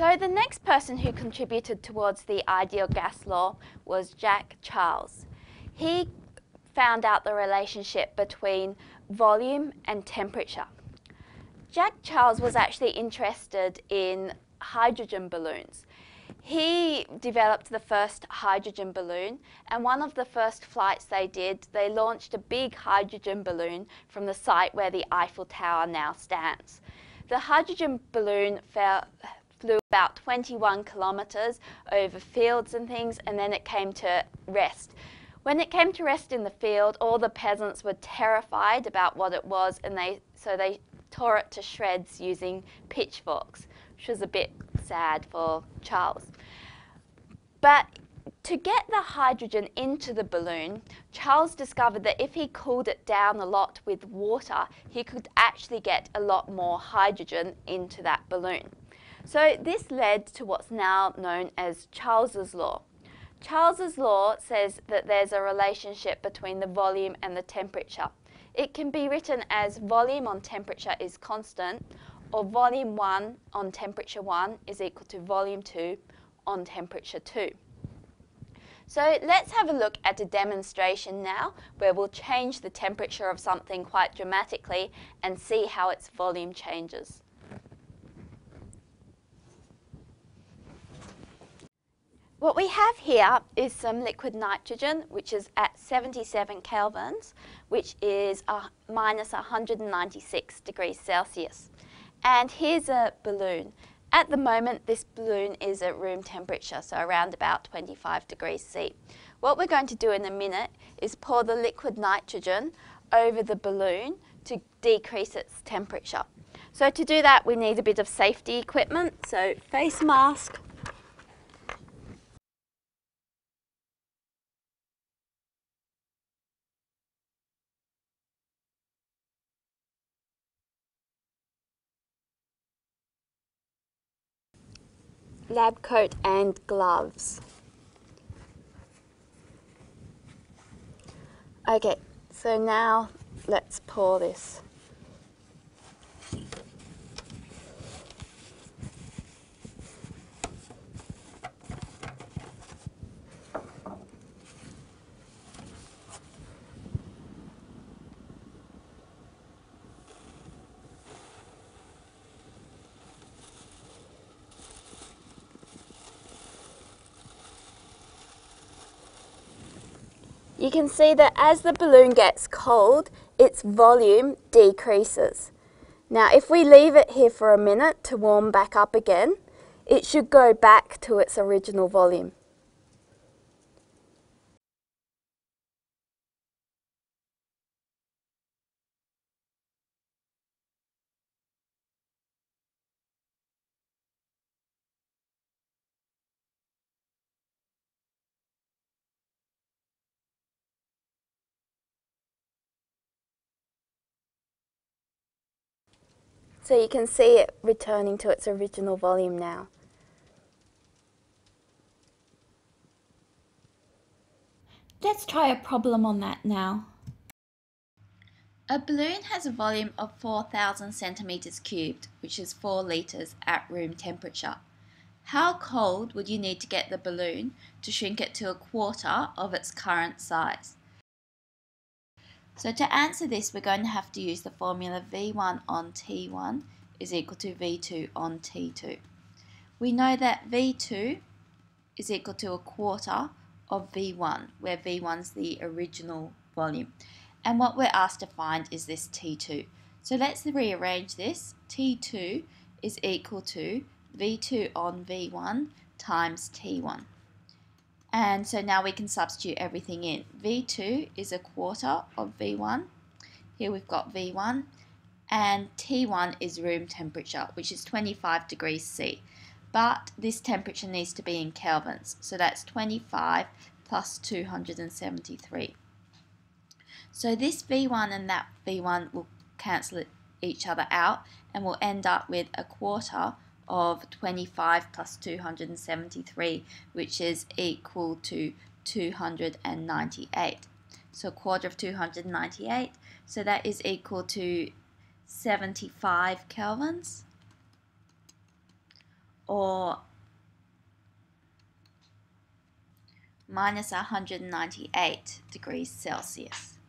So the next person who contributed towards the ideal gas law was Jacques Charles. He found out the relationship between volume and temperature. Jacques Charles was actually interested in hydrogen balloons. He developed the first hydrogen balloon, and one of the first flights they did, they launched a big hydrogen balloon from the site where the Eiffel Tower now stands. The hydrogen balloon fell, flew about 21 kilometres over fields and things, and then it came to rest. When it came to rest in the field, all the peasants were terrified about what it was, and they so they tore it to shreds using pitchforks, which was a bit sad for Charles. But to get the hydrogen into the balloon, Charles discovered that if he cooled it down a lot with water, he could actually get a lot more hydrogen into that balloon. So this led to what's now known as Charles's law. Charles's law says that there's a relationship between the volume and the temperature. It can be written as volume on temperature is constant, or volume 1 on temperature 1 is equal to volume 2 on temperature 2. So let's have a look at a demonstration now where we'll change the temperature of something quite dramatically and see how its volume changes. What we have here is some liquid nitrogen, which is at 77 kelvins, which is minus 196 degrees Celsius. And here's a balloon. At the moment, this balloon is at room temperature, so around about 25 degrees C. What we're going to do in a minute is pour the liquid nitrogen over the balloon to decrease its temperature. So to do that, we need a bit of safety equipment, so face mask, lab coat and gloves. Okay, so now let's pour this. You can see that as the balloon gets cold, its volume decreases. Now, if we leave it here for a minute to warm back up again, it should go back to its original volume. So you can see it returning to its original volume now. Let's try a problem on that now. A balloon has a volume of 4,000 centimeters cubed, which is 4 liters at room temperature. How cold would you need to get the balloon to shrink it to a quarter of its current size? So to answer this, we're going to have to use the formula V1 on T1 is equal to V2 on T2. We know that V2 is equal to a quarter of V1, where V1 is the original volume. And what we're asked to find is this T2. So let's rearrange this. T2 is equal to V2 on V1 times T1. And so now we can substitute everything in. V2 is a quarter of V1. Here we've got V1. And T1 is room temperature, which is 25 degrees C. But this temperature needs to be in kelvins. So that's 25 plus 273. So this V1 and that V1 will cancel each other out and we'll end up with a quarter of 25 plus 273, which is equal to 298. So quarter of 298, so that is equal to 75 kelvins. or minus 198 degrees Celsius.